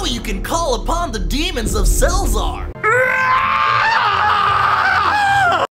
Now you can call upon the demons of Selzar.